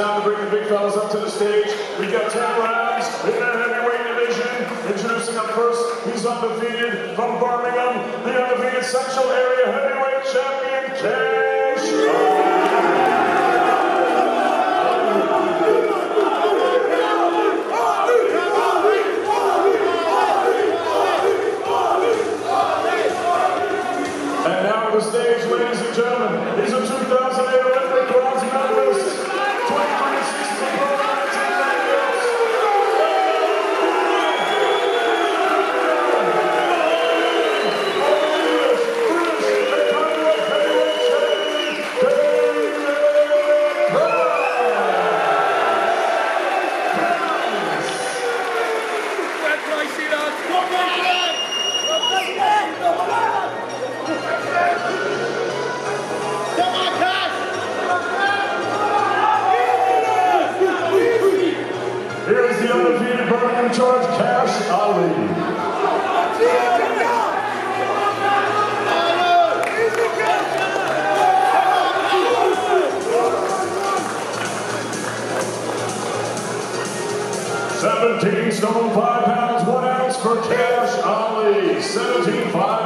time to bring the big fellas up to the stage. We got 10 rounds in the heavyweight division. Introducing up first, he's undefeated from Birmingham, the undefeated Central Area Heavyweight Champion, Kane. 17 stone 5 pounds 1 ounce for Kash Ali. 17 5.